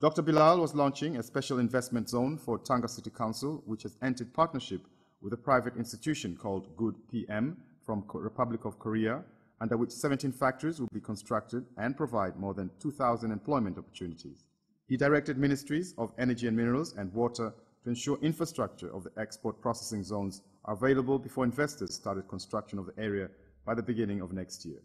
Dr. Bilal was launching a special investment zone for Tanga City Council, which has entered partnership with a private institution called Good PM from Republic of Korea, under which 17 factories will be constructed and provide more than 2,000 employment opportunities. He directed ministries of energy and minerals and water to ensure infrastructure of the export processing zones are available before investors started construction of the area by the beginning of next year.